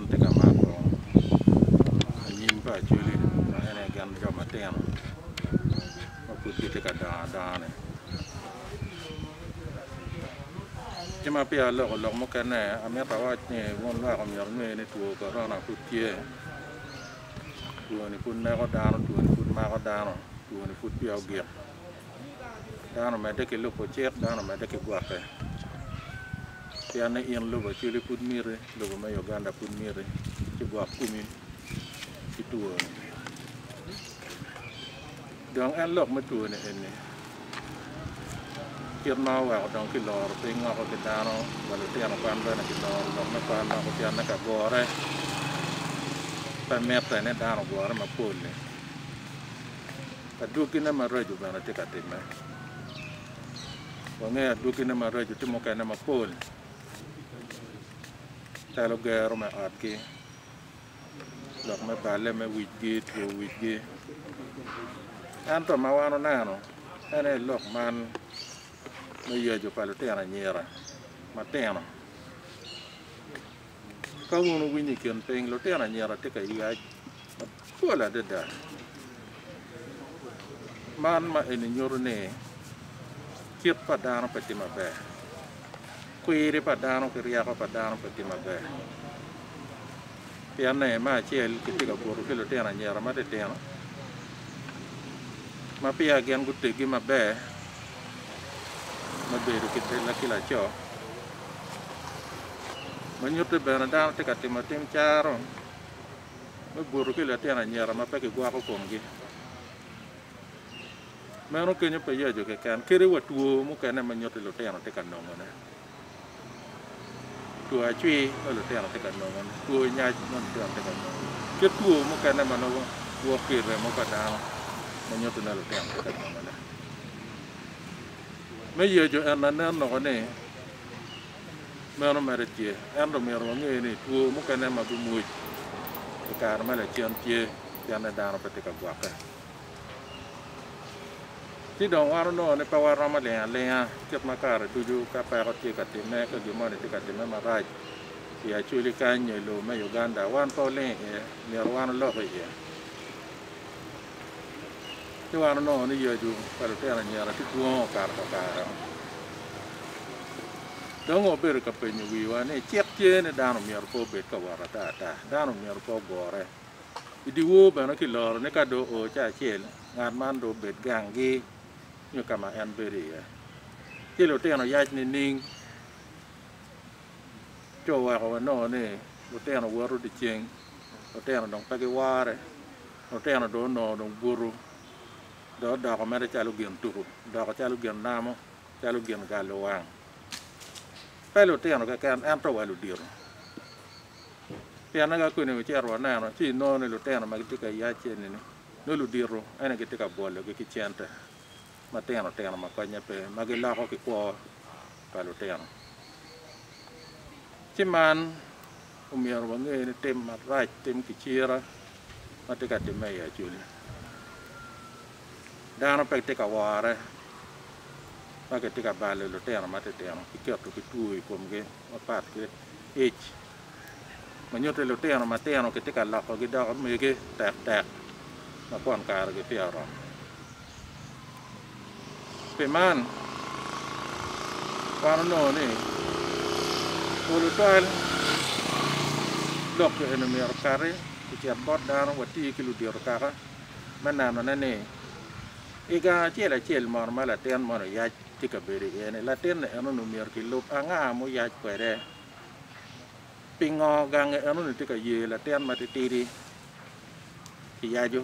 ma pol an to ni ne wana no ne pa ko na bit na pa nyim pa chuli ko yan te ka ma ko nyim pa chuli ma ene gan ti da da ne mà bây giờ lộc lộc một cái này à mẹ bảo nhẹ ngon loa còn nhiều người này tua có ra nào phút kia tua này phút mẹ có đá nó tua này phút ma có đá nó tua này phút biao giệt đá nó mẹ để cái lúc có chết đá nó mẹ để cái quạt này anh ấy yên lúc ở chơi phút mir lúc mà yêu gan đã phút mir chỉ quạt cumi chỉ tua đường anh lộc mới tua này này kier ma wa dong ki lor pe nga ko ki dano wa le tiano kwan nó, na ki lor lo na kwan na ko tian na ka gore. Pa met ta ne dano gore ma pol ne. Pa du ki na ma reju ba na te ka te me wa nge du ki na ma reju ti mo ka na ma pol ta talo gero ma at ki lok ma pale ma wigi gi wigi wit an to ma wano nano ene e lok man ma te ana, ka wono wini kawuono winyi lo te ana nyera te ka yac de da. Man ma eni nyoro ne, kip pa dano pe ma be kuiri padano kiriako padano patima be pianna e ma chiel kitika kuru kilo tiana nyera ma te tiana. ma pia gen gutegi ma be ma bedo kitela kila cho ma nyuto bena dano tika timo tim charo ma buru kilo tiana nyera ma pe kigwako kumgi mano nyu pe yajo ke kan kiri watuo mukene ma nyuto lutino nongo ne tua chui ở lửa tiền kan, cần nó nya nhai nó tiền thì cần nó chết tua một cái này mà nó tua kia về một cái nào. Mà nhớ tụi nó lửa tiền thì cần nó mà mấy giờ cho anh anh ăn nó này mà nó mà được chia ăn rồi mà nó người này tua ti dong no ne pa waro ma ale ya tiap makar tuju ka pa ko ti ka ti ka gimo ne ti ka ti me maraj ya chuli ka nyo lo me uganda wan pa le ya ne wan lo ko ya ti wan no ne yo ju pa te na nyara ti tuo kar ka ka dong ober ka pe nyu wiwa ne tiap tie ne dano mier po bet ka waro ta ta dano mier gore idi wo bana ki lor ne ka do o cha chel ngat man do bet gangi nyo kama en bedie. Ki lutino yac ni ning co oweko wanongo ni lutino woto di ceng lutino dong pe giware lutino do onongo dong butu do doko mere calo gin tuku doko calo gin namo calo gin galo wang. Pe lutino keken en to wa ludiro pyen ka kweni ocito waneno ci inongo ni lutino ma gitye ka yac enini noludiro ene gitye ka bologi ki cente matino tino makonyo piny ma giloko kikwo pa lutino ci man omiyo wange ni tim marac tim kicira ma tye ka timme i acoli dano pe tye ka wore ma gitye ka balo lutino matitino ki keto ki two i komgi mapat ki ic ma nyuto lutino matino gitye ka lokogi doko mege tek tek ma kon kare gipye oromo Peman parno ni Kulutuan Lok ke enemi orkari Kucian bordar wati kilu di orkara Menano nani Iga ciela ciel mor malatian mor ya Tika beri ini latin e anu nu numior kilup Anga amu yaj kwede Pingo gang e anu nu tika ye latian matitiri Kiyaju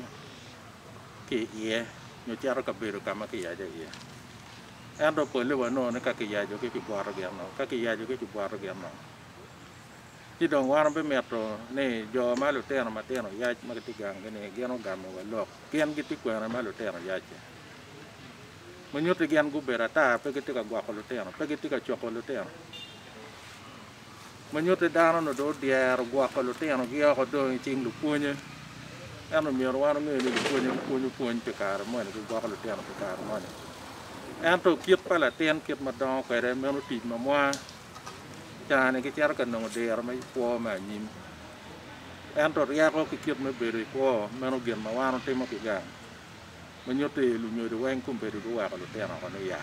Ki iye Nyo caro kabiru kama ki yaja ando pole wanono kaka iyajo kaka ibwaro gi ang'o kaka iyajo kaka ibwaro gi ang'o ci dong wan bi mito ni jo ma lutino matino yac ma gitye gangi ni gin ogamo walok gin gitye kwene ma lutino yace manyuto ni gin gubedo ata pe gitye ka gwoko lutino pe gitye ka coko lutino manyuto ni dano no do odyero gwoko lutino gi oko dong icing lupuonye en omyero wan ng'eyo ni lupuonye puonyo puonj pikare moni gi gwoko lutino pikare moni em tổ kiếp phải là tiền, kiếp mà đo cái đấy mới nó tìm mà mua. Cha này cái cha nó cần nó đề nó mới qua mà nhìn. Em tổ ra có cái kiếp mới về rồi qua mà nó gần mà qua nó thêm một cái gà. Mà nhớ thì lùi nhớ được anh cũng về được qua còn tiền nó, còn nó già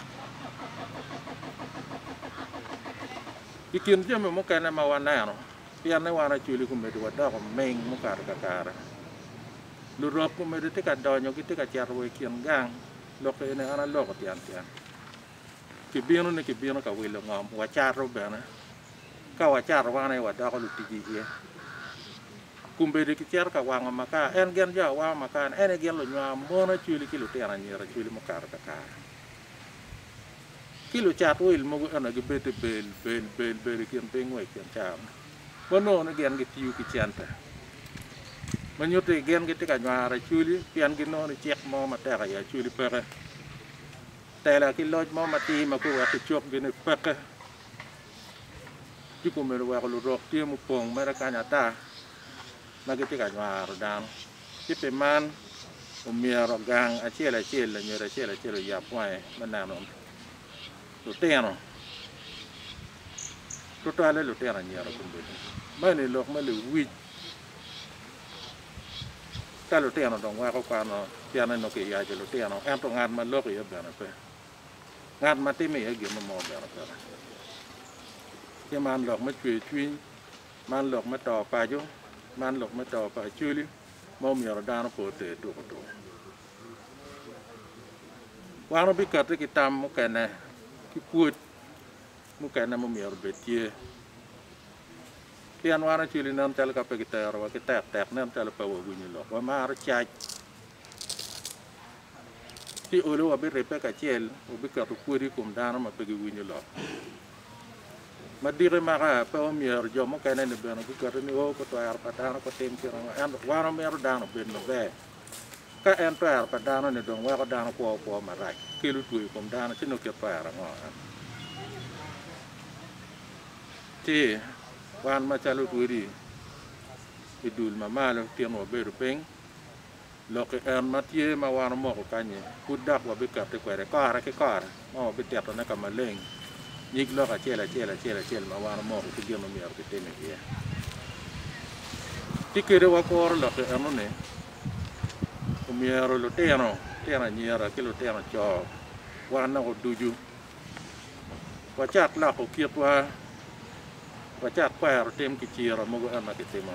cái tiền chứ mà một cái này mà qua này nó. Tiền này qua nó chửi cũng về được qua đó còn mình một cả cả cả lùi rộp cũng về được tất cả đòi nhau, cái tất cả chả rồi kiềm gang. Lo ke ne ana lo ko tian tian ki bino ne ki bino ka wilo ngam wa char ro bana ka wa char wa ne wa da ko lu ti ji ye kumbe de ki char ka wa ma ka en gen ja wa ma ka en gen lo nya mo na chuli ki lu te ana ni ra chuli mo kar ka ka ki lu chat wil mo ana ge bete bel bel bel bel ki en ping we ki en cham. Bo no ne gen ge tiu ki chanta ma nyote gen ge te ka nya ra chuli pian gi no ne chek mo ma ta ka ya chuli pereแต่ละกิโลมอมาตีมากูว่าคือจบกินปักที่กูไม่รู้ว่ากูรอกที่มุปงไม่รักการยาตามากิจการวารดามที่เป็นมันผมมีรอกกางอาชีพอะไรเชี่ยอะไรเงี้ยอะไรเชี่ยอะไรเชี่ยอะไรยาป่วยมันนานนตัวเตี้ยนตัวตัวอะไรตัวเตี้ยนเนี่ยเราคุณดูไม่ในโลกไม่หรือวิถ้าตัวเตี้ยนตรง ว่าเขาความเนาะเตี้ยนนั่นโอเคยาจะตัวเตี้ยนเนาะแอมตรงงานมันโลกเยอะแบบนั้นไป ngat ma timi ya gima mo ber ber ke man lok ma chwe chwi man lok ma to pa jo man lok ma to pa chuli mo mi ro dan po te tu ko tu wa no bi ka te ki tam mo ka na ki put mo ka na mo mi ro be tie tian wa na chuli nam tal ka pe ki te ro ki tek tek nam tal pa wo gu ni lok wa ma ro chai ti olo wa be repe ka chel o be ka to kuri kum dana ma pegi winyo lo. Ma dire ma ka pe o mier jo mo ka ne be no be ka ni o ko to ar pa dana ko tem ki ro an wa ro mer dana ne dong wa ko dana ko ko ma rai. Ki lu tu kum ti wan machalo cha lu dul ri idul ma ma lo ti no be en ma tye ma wan omoko ko kanye kudak wa be ka te kwere kara ke kara mo be te to na ka maleng nyik lo ka ma wan omoko ki gin omyero mier iye ti kede ye loki enoni omyero lutino lutino anyira ki lutino ne wan nok oduju wachak loko kitwa na nyera ke lo te na cho wan na ko duju wa chat la ko kiet wa wa chat kwero tem ba chira mo go en ma ke te mo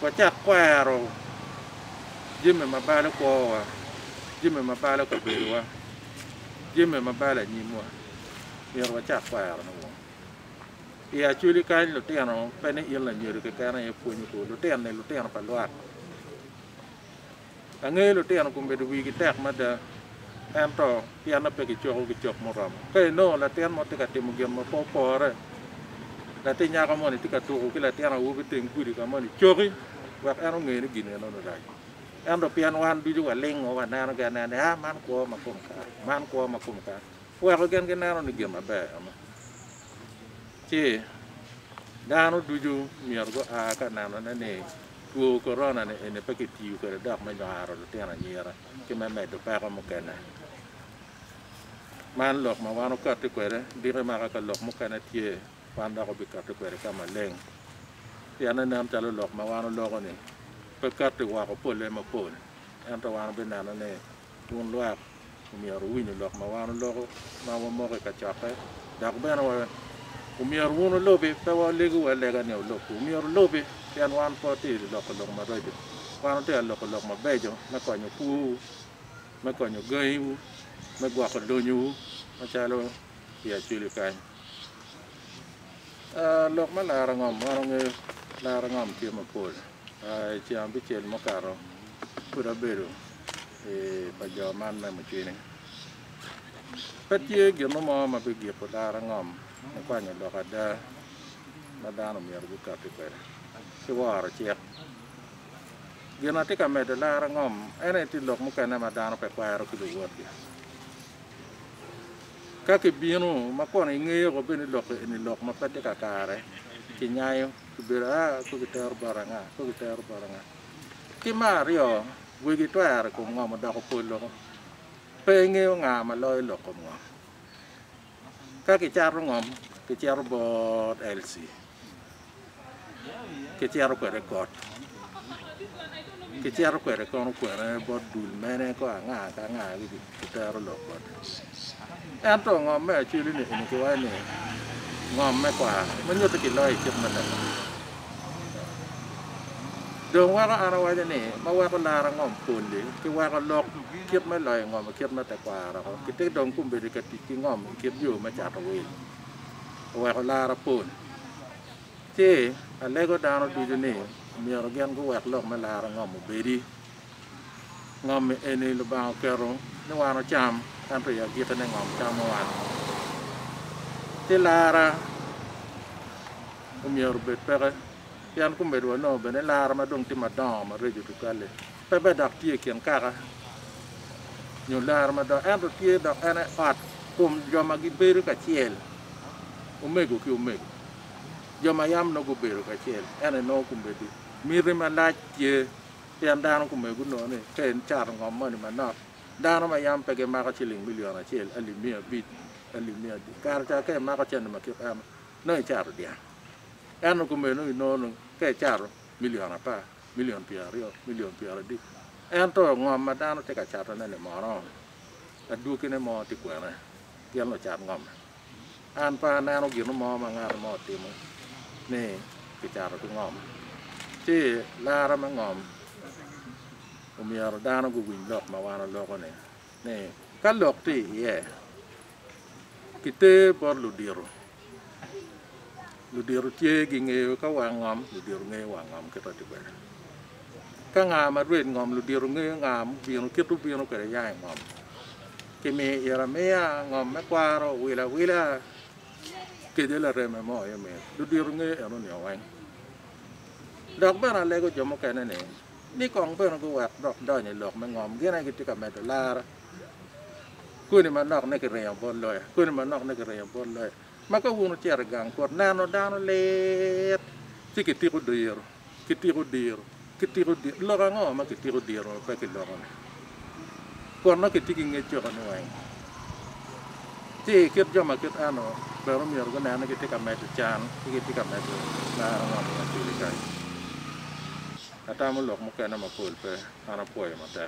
kwa cha kwero jime mabalo kwa jime mabalo ka berwa jime mabalo nyimwa cái wa tiền nó phải nên yên là nhiều được cái này, phụ như ke kana tiền này ko tiền nó phải tiano anh ấy ange tiền nó cũng bị đuôi cái tẹt mà da ento piano pe gitu, kichok gitu, kichok moram ke no latihan mo tika timu gem mo popore lati nya ka mo ni tika tu ki latihan a ubi gitu, ting kuri ka mo ni chori wa eno anu ngi ni gine no dai to anu, anu, piano wan du juga ling o wan eno ga na ha ah, man ko ma kum ka man ko ma kum ka wa ko gen gen eno ni gem be ama ti dano duju mier go a ka nano na ne tuo corona ne ene pe ki da ma dak ma nyaro tiana nyera ki ma medo pa ko mo kena man lok ma wano kati kwere dire maka ka lok mukana tie wanda ko bi kati kwere kama leng yana nam talo lok ma wano loko ni pe kati wa ko pole ma pole anta wano bi nana ne tun lwa kumia ruwini lok ma wano loko ma wa moke ka chape dak bena wa kumia ruwono lobe pe wa legu wa lega ne lok kumia lobe yan wan poti lok lok ma dojo wano te lok lok ma bejo na konyo ku ma konyo gaiwu gayu ma gwa ko donyu ma chalo ya chuli kai lok ma lara ngom ma nge lara ngom ti ma pol ai chi am bi chel mo karo pura beru e pa jo man ma mo chine pet ye gir nó mo ma be gir ko dara ngom ne kwa nya do ka da ma da no mier bu ka ti pe ki war cái này mà ti ka phải de rồi ngom ene ti lok kaka bino makona ing'eyo go bende loko ni lok ma pati kakare kinyayo kibiro a ah, ko gitero baranga ko gitero baranga. Ki mario wigi twere kuom ng'ama doko polo ko pe ing'eyo ng'ama loyo loko ng'o ka kicharo ng'om kicharo board LC kicharo kwede got. ke ti ar kwere ko ko ra bo dul mere ko nga ka nga gi ti ta ro lo bo an to ngo me chi li ni ni ko ai ni ngo me kwa man yo to ki loi chip man na do wa ra ara wa ni ma wa ko na ra ngom pun di ki wa ko lok kiep me loi ngom ma kiep na ta kwa ra ko ki te dong kum be ka ti ki ngom kiep yo ma cha ta we wa ko la ra pun ti ale ko da ro du ni miero gen gu wet lok me lara ngom obedi. Ngom me ene lu bao kero ne wano cham kan to ya gita ne ngom cham wan. Ti lara umiero này pere yan ku med wano bene lara ma dong ti ma dong ma rejo tu kale pe be dak tie kien kaka nyo lara ma dong. En to tie dok ene ot kum joma gibedo kachiel umego ki umego joma yam nó cũng ene đi มีเริมันได้เยอะเตรียมด้านของคุณเมื่อคุณหนูนี่เป็นจ่าของอมเมื่อนี่มันนอกด้านมายามไปเก็มาก็ชิลิงไมิเลียนะเชลอลิเมียบิดอลิเมียดิการจะแก่มาก็เช่นมาเก็บอาเนื่อจ่าเดียแอนของคุณเมื่นี่โน่นแค่จ่ามิเลียนะป้ามิเลียนเปียริโอมิเลียนเปียริดิแอนตัวงอมมาด้านเทกจ่าตอนนั้นเนี่ยมอร้อดูกินในมอติกว่านะเตรียมเราจ่างอมอ่านปลาแน่เราอยู่ในมอมางานมอติมันนี่กิจารเตุงอม te ti ma don ma reju tu kale pe be dak ti kien kaka nyu lara ma do en to ti do en at kum jo ma gi beru ka chiel ngom ki umego jo ma yam no go beru ka chiel en no kum be di mi re ma la tie yan dan kum be gu no ne ken char ngom ma ni ma no dan ma yam ดอกเบ้านอะไรก็จะมาแค่นั้นเองนี่กองเพื่อนกูวัดดอกด้อนี่หลอกไม่งอมเกี่ยนกิจกรรมแม่ตุลาคุณนี่มันนอกในกระเรียบบนเลยคุณนี่มันนอกในกระเรียบบนเลยมันก็วุ่นเจียร์กังกดนานดานเล็ดที่กิติกูดีร์กิติกูดีร์กิติกูดีร์ลอกงอมากิติกูดีร์ไปกิลอกงอกวนนักกิติกินเงี้ยจกันไว้ที่คิดย่อมาคิดอ่านเนาะแบบว่ามีอะไรก็แน่นกิติกับแม่ตุจานกิติกับแม่ตุลาร์งอมกิติกรร na mo lok mo ke na ma pul pe ana poe ma ta